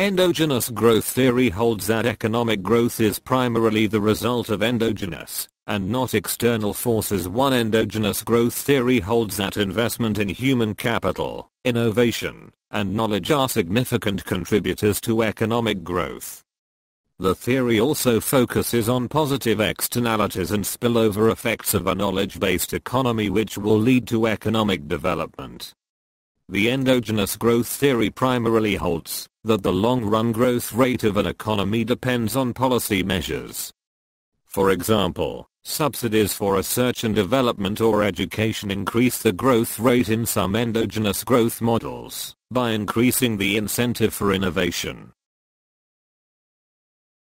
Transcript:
Endogenous growth theory holds that economic growth is primarily the result of endogenous and not external forces. One endogenous growth theory holds that investment in human capital, innovation, and knowledge are significant contributors to economic growth. The theory also focuses on positive externalities and spillover effects of a knowledge-based economy which will lead to economic development. The endogenous growth theory primarily holds that the long-run growth rate of an economy depends on policy measures. For example, subsidies for research and development or education increase the growth rate in some endogenous growth models by increasing the incentive for innovation